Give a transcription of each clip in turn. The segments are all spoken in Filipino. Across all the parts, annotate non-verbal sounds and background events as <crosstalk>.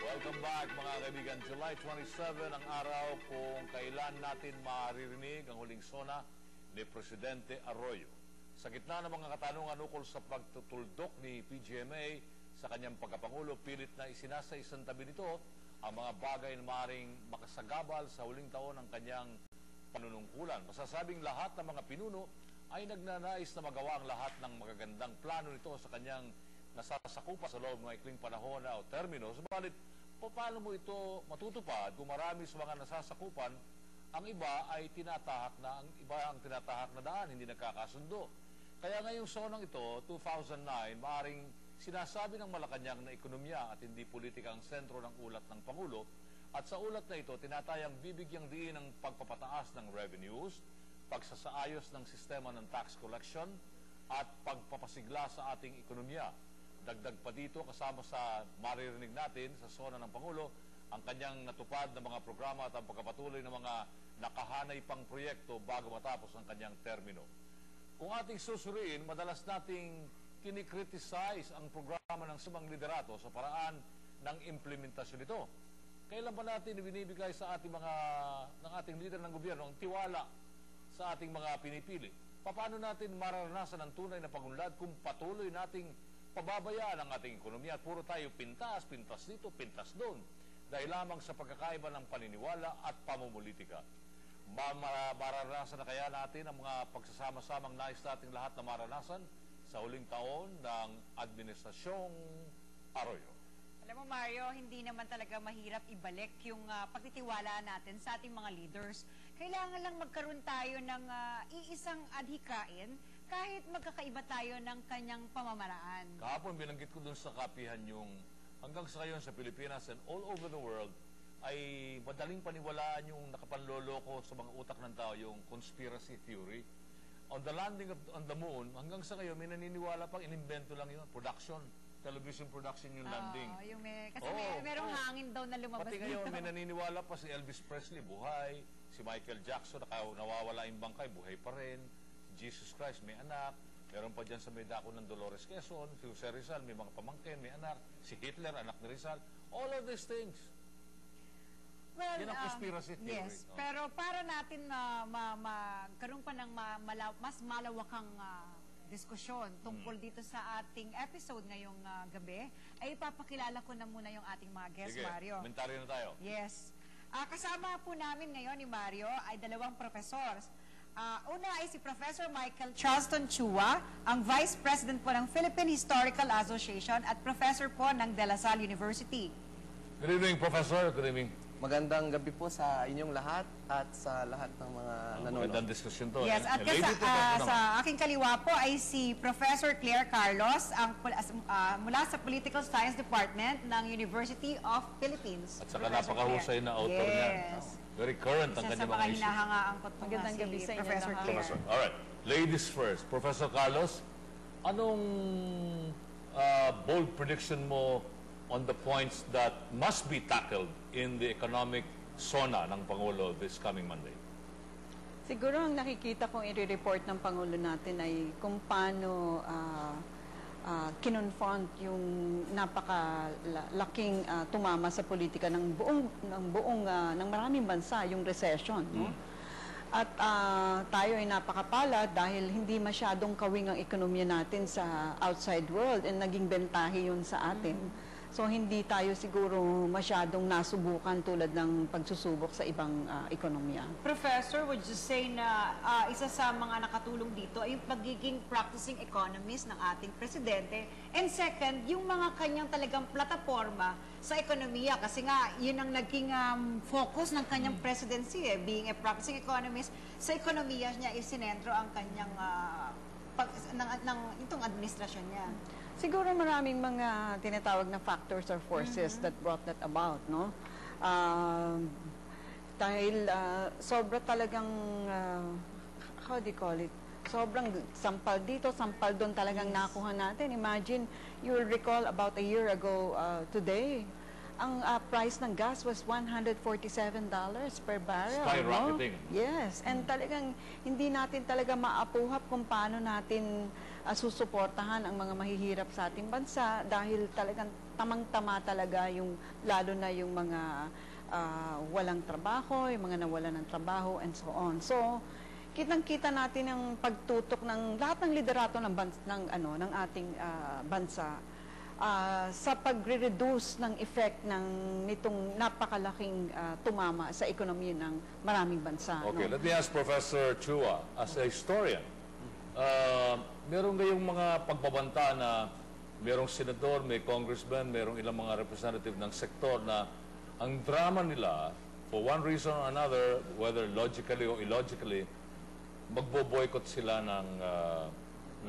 Welcome back mga kaibigan. July 27 ang araw kung kailan natin maririnig ang huling sona ni Presidente Arroyo. Sa gitna ng mga katanungan ukol sa pagtutuldok ni PGMA sa kanyang pagkapangulo, pilit na isinasa isang tabi nito ang mga bagay na maaaring makasagabal sa huling taon ng kanyang panunungkulan. Masasabing lahat ng mga pinuno ay nagnanais na magawa ang lahat ng magagandang plano nito sa kanyang nasasakupa sa loob ng ikling panahon o termino. Subalit, pa- paano mo ito matutupad kung marami sa mga nasasakupan, ang iba ay tinatahak na, ang iba ang tinatahak na daan, hindi nagkakasundo. Kaya ngayong sonang ito, 2009, maaring sinasabi ng Malacanang na ekonomiya at hindi politika ang sentro ng ulat ng Pangulo. At sa ulat na ito, tinatayang bibigyang diin ang pagpapataas ng revenues, pagsasaayos ng sistema ng tax collection, at pagpapasigla sa ating ekonomiya. Dagdag pa dito, kasama sa maririnig natin sa sona ng Pangulo, ang kanyang natupad na mga programa at ang pagkapatuloy ng mga nakahanay pang proyekto bago matapos ang kanyang termino. Kung ating susuriin, madalas nating kinikriticize ang programa ng sumang liderato sa paraan ng implementasyon nito. Kailan ba natin binibigay sa ating mga ng ating leader ng gobyerno ang tiwala sa ating mga pinipili? Paano natin mararanasan ang tunay na pagunlad kung patuloy nating pababayaan ang ating ekonomiya at puro tayo pintas, pintas dito, pintas doon dahil lamang sa pagkakaiba ng paniniwala at pamumulitika. Ma- ma- mararanasan na kaya natin ang mga pagsasama-samang nais nating lahat na maranasan sa huling taon ng Administrasyong Arroyo. Alam mo Mario, hindi naman talaga mahirap ibalik yung ah, pagtitiwala natin sa ating mga leaders. Kailangan lang magkaroon tayo ng ah, iisang adhikain kahit magkakaiba tayo ng kanyang pamamaraan. Kahapon binanggit ko dun sa kapihan yung hanggang sa ngayon sa Pilipinas and all over the world ay madaling paniwalaan yung nakapanloloko sa mga utak ng tao, yung conspiracy theory. On the landing of, on the moon, hanggang sa ngayon, may naniniwala pang inimbento lang yun. Production, television production yung landing. Oo, yung may, kasi Oo, may, merong oo. hangin daw na lumabas Pati ngayon, may naniniwala pa si Elvis Presley, buhay. Si Michael Jackson, naka, nawawala yung bangkay, buhay pa rin. Jesus Christ, may anak. Meron pa dyan sa may dako ng Dolores Quezon. Si Jose Rizal, may mga pamangkin, may anak. Si Hitler, anak ni Rizal. All of these things. Well, Yan ang um, conspiracy theory, Yes, no? pero para natin na ma, magkaroon pa ng ma, mala- mas malawakang ah, diskusyon tungkol Hmm. dito sa ating episode ngayong ah, gabi, ay ipapakilala ko na muna yung ating mga guests, Sige, Mario. komentaryo na tayo. Yes. Ah, kasama po namin ngayon ni Mario ay dalawang professors. Ah, una ay si Professor Michael Charleston Chua, ang Vice President po ng Philippine Historical Association at Professor po ng De La Salle University. Good evening, Professor. Good evening. Magandang gabi po sa inyong lahat at sa lahat ng mga nanonood. Magandang diskusyon to. Yes, eh. at Lady kasa, to, ah, sa aking kaliwa po ay si Professor Claire Carlos ang ah, mula sa Political Science Department ng University of Philippines. At saka Professor napakahusay Claire. na author. Yes. Very current ang Isa sa kanyang mga mga issues. hinahangaan ko po Magandang nga gabi si sa inyo Professor lahat. Claire. Professor. All right. Ladies first. Professor Carlos, anong uh, bold prediction mo on the points that must be tackled in the economic zona ng Pangulo this coming Monday? Siguro ang nakikita kong i-report ng Pangulo natin ay kung paano uh, uh, kinonfront yung napakalaking uh, tumama sa politika ng buong ng buong ah, ng maraming bansa yung recession, no? At ah, tayo ay napakapala dahil hindi masyadong kawing ang ekonomiya natin sa outside world and naging bentahe yun sa atin. So hindi tayo siguro masyadong nasubukan tulad ng pagsusubok sa ibang ah, ekonomiya. Professor, would you say na ah, isa sa mga nakatulong dito ay yung pagiging practicing economist ng ating presidente? And second, yung mga kanyang talagang plataforma sa ekonomiya. Kasi nga, yun ang naging um, focus ng kanyang presidency eh. Being a practicing economist, sa ekonomiya niya isinentro ang kanyang ah, pag, ng, ng, itong administrasyon niya. Siguro maraming mga tinatawag na factors or forces that brought that about, no? Um, dahil ah, sobra talagang, ah, how do you call it? Sobrang sampal dito, sampal doon talagang nakuha natin. Imagine, you will recall about a year ago uh, today, ang ah, price ng gas was $147 per barrel. Skyrocketing. No? Yes, and talagang hindi natin talaga maapuhap kung paano natin ah, susuportahan ang mga mahihirap sa ating bansa dahil talagang tamang-tama talaga yung lalo na yung mga ah, walang trabaho, yung mga nawalan ng trabaho and so on. So, kitang-kita natin ang pagtutok ng lahat ng liderato ng bans- ng ano ng ating ah, bansa ah, sa pagre-reduce ng effect ng nitong napakalaking ah, tumama sa ekonomiya ng maraming bansa. Okay, no? let me ask Professor Chua, as a historian, uh, meron kayong mga pagbabanta na merong senador, may congressman, merong ilang mga representative ng sektor na ang drama nila, for one reason or another, whether logically or illogically, magbo-boycott sila ng, uh,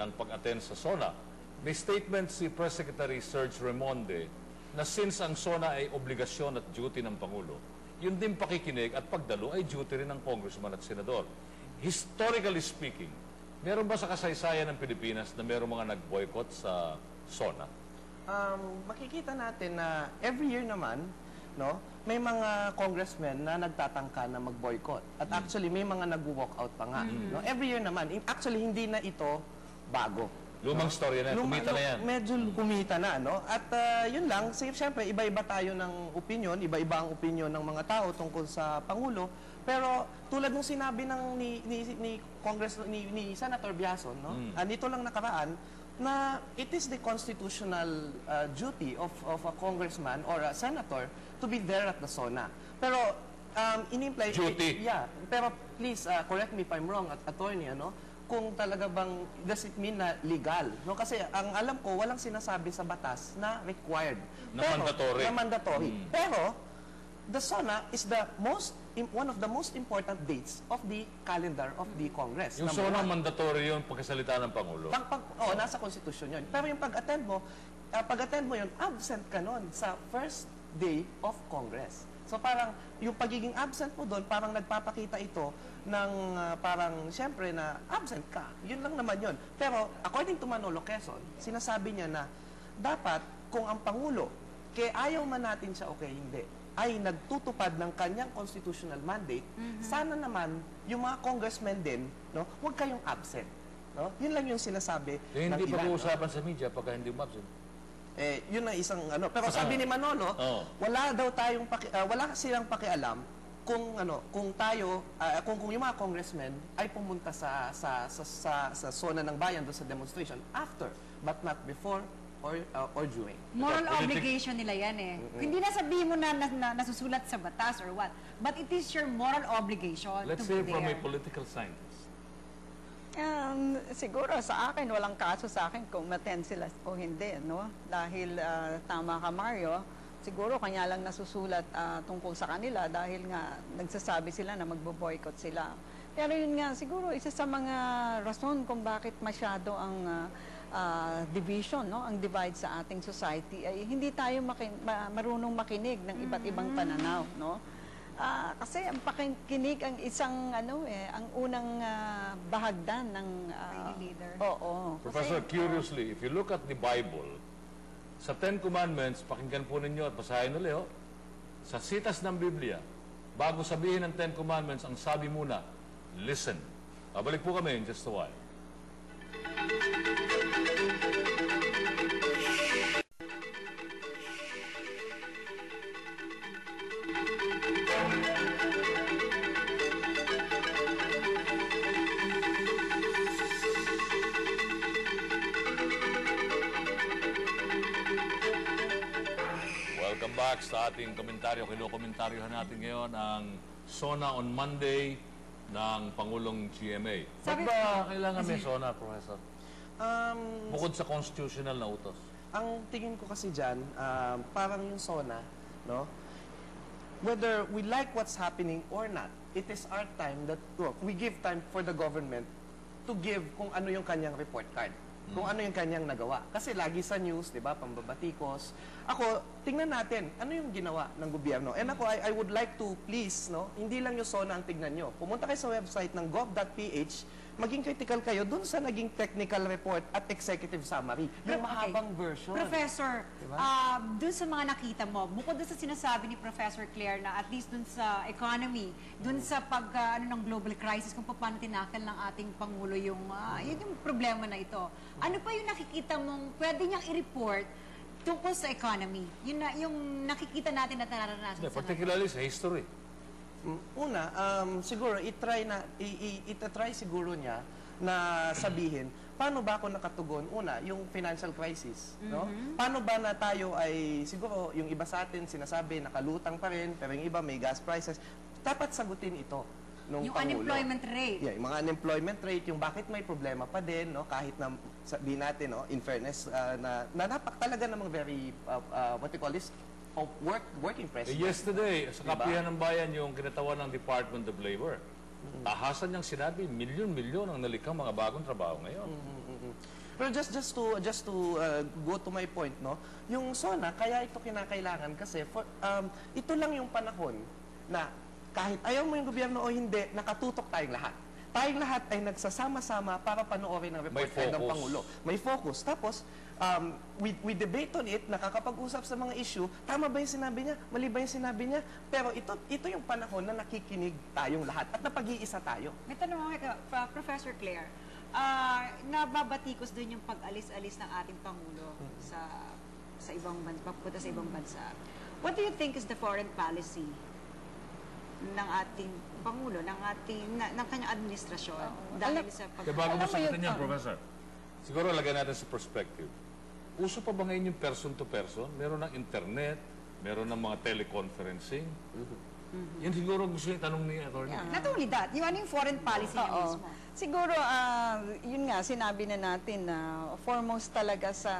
ng pag-attend sa SONA. May statement si Press Secretary Serge Remonde na since ang SONA ay obligasyon at duty ng Pangulo, yun din pakikinig at pagdalo ay duty rin ng congressman at senador. Historically speaking, meron ba sa kasaysayan ng Pilipinas na meron mga nag-boycott sa SONA? Um, makikita natin na every year naman, no, may mga congressmen na nagtatangka na mag-boycott. At actually, may mga nag-walk out pa nga. No? Every year naman. In- Actually, hindi na ito bago. Lumang storya na, Luma- kumita na yan. Medyo kumita na, no? At ah, yun lang, si- siyempre, iba-iba tayo ng opinion, iba-iba ang opinion ng mga tao tungkol sa Pangulo. Pero tulad ng sinabi ng ni, ni, ni Congress ni, ni Senator Biason, no? Ah, nito lang nakaraan na it is the constitutional ah, duty of of a congressman or a senator to be there at the SONA. Pero um, in-imply Duty. Yeah, pero please ah, correct me if I'm wrong at attorney ano, kung talaga bang does it mean na legal? No kasi ang alam ko walang sinasabi sa batas na required. Na mandatory. Na mandatory. Pero the SONA is the most one of the most important dates of the calendar of the Congress. Yung SONA one. mandatory yun pagkasalita ng Pangulo. Pag, pag, oh, nasa konstitusyon yun. Pero yung pag-attend mo, ah, pag-attend mo yun, absent ka nun sa first day of Congress. So parang yung pagiging absent mo doon, parang nagpapakita ito ng ah, parang siyempre na absent ka. Yun lang naman yun. Pero according to Manolo Quezon, sinasabi niya na dapat kung ang Pangulo, kaya ayaw man natin siya okay, hindi, ay nagtutupad ng kanyang constitutional mandate, sana naman yung mga congressmen din, no, huwag kayong absent. No? Yun lang yung sinasabi Eh, hindi ilan, no? pag-uusapan sa media pagka hindi umabsent. Eh, yun ang isang ano. Pero sabi ni Manolo, <laughs> Oo. wala daw tayong paki, ah, wala silang pakialam kung ano, kung tayo ah, kung kung yung mga congressmen ay pumunta sa sa sa sa, sa zona ng bayan doon sa demonstration after but not before or ah, or during. Moral Politik- obligation nila yan eh. Hindi na sabihin mo na, na, na nasusulat sa batas or what. But it is your moral obligation Let's to hear be from a there. political scientist. Um, siguro sa akin, walang kaso sa akin kung maten sila o hindi, no? Dahil ah, tama ka, Mario, siguro kanya lang nasusulat ah, tungkol sa kanila dahil nga nagsasabi sila na magbo-boycott sila. Pero yun nga, siguro isa sa mga rason kung bakit masyado ang ah, ah, division, no? Ang divide sa ating society ay hindi tayo makin- ma- marunong makinig ng iba't ibang pananaw, no? Ah, kasi ang pakikinig ang isang ano eh, ang unang ah, bahagdan ng ah, leader. Oo. Professor, Kasi, curiously, if you look at the Bible, sa Ten Commandments, pakinggan po ninyo at basahin ulit, oh. sa sitas ng Biblia, bago sabihin ng Ten Commandments, ang sabi muna, listen. Babalik po kami in just a while. Back sa ating komentaryo. Kinukomentaryohan natin ngayon ang SONA on Monday ng Pangulong GMA. Ba't Sabi- ba kailangan may SONA, Professor? Um, Bukod sa constitutional na utos. ang tingin ko kasi diyan, parang yung SONA, no? Whether we like what's happening or not, it is our time that look, we give time for the government to give kung ano yung kanyang report card. Kung ano yung kanyang nagawa. Kasi lagi sa news, di ba, pambabatikos. Ako, tingnan natin, ano yung ginawa ng gobyerno. And ako, I, I would like to please, no, hindi lang yung SONA ang tignan nyo. Pumunta kayo sa website ng gov.ph, maging critical kayo dun sa naging technical report at executive summary. Yung Okay. mahabang version. Professor, Diba? um, dun sa mga nakita mo, bukod dun sa sinasabi ni Professor Claire na at least dun sa economy, dun sa pag, uh, ano, ng global crisis, kung paano tinakal ng ating Pangulo yung, uh, yun yung problema na ito. Ano pa yung nakikita mong pwede niyang i-report tungkol sa economy? Yun na, yung nakikita natin at nararanasan Hindi, sa ngayon. particularly sa history. Una, um, siguro, itry na, i- i- itatry siguro niya na sabihin, paano ba ako nakatugon? Una, yung financial crisis, no? Paano ba na tayo ay, siguro, yung iba sa atin sinasabi, nakalutang pa rin, pero yung iba may gas prices. Dapat sagutin ito nung Yung Pangulo. unemployment rate. Yeah, yung mga unemployment rate, yung bakit may problema pa din, no? kahit na sabihin natin, no? in fairness, uh, na, na napak talaga namang very, uh, uh, what you call this, of work, working Eh, president. yesterday, sa Diba? kapihan ng bayan, yung kinatawan ng Department of Labor, tahasan niyang sinabi, milyon-milyon ang nalikang mga bagong trabaho ngayon. Mm-mm. Pero just just to just to uh, go to my point no, yung SONA kaya ito kinakailangan kasi for, um, ito lang yung panahon na kahit ayaw mo yung gobyerno o hindi, nakatutok tayong lahat. Tayong lahat ay nagsasama-sama para panoorin ang report card ng. Pangulo. May focus. Tapos, um, we, we debate on it, nakakapag-usap sa mga issue, tama ba yung sinabi niya, mali ba yung sinabi niya, pero ito, ito yung panahon na nakikinig tayong lahat at napag-iisa tayo. May tanong ako kay Pa- Professor Claire. Ah, nababatikos din yung pag-alis-alis ng ating Pangulo sa sa ibang bansa, papunta sa ibang bansa. What do you think is the foreign policy ng ating Pangulo, ng ating, na, ng kanyang administrasyon dahil Alam- sa pag... Kaya bago mo Alam mo sagutin yun, yan, ah. Professor, siguro lagyan natin sa perspective. Uso pa ba ngayon yung person to person? Meron ng internet, meron ng mga teleconferencing. Yan siguro gusto yung tanong ni Atty. Yeah. Not only that, yung ano yung foreign policy niya Oo. mismo. Siguro, ah, yun nga, sinabi na natin na foremost talaga sa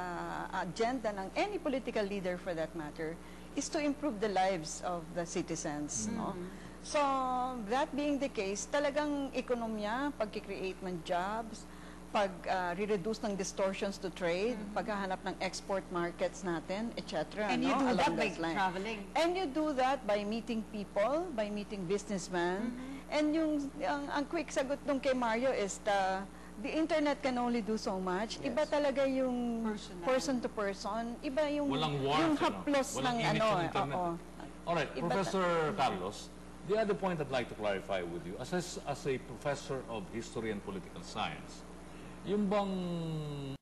agenda ng any political leader for that matter is to improve the lives of the citizens. No? So, that being the case, talagang ekonomiya, pagkikreate ng jobs, pag ah, re-reduce ng distortions to trade, paghahanap ng export markets natin, etc. And you no? do that Along by those lines. traveling. And you do that by meeting people, by meeting businessmen. And yung ang, ang quick sagot nung kay Mario is the the internet can only do so much. Iba talaga yung Personal. person to person. Iba yung Walang warmth, yung ano? haplos Walang ng ano, ng eh, internet. oo. Alright, Iba Professor Carlos, the other point I'd like to clarify with you, as as a professor of history and political science, yung bang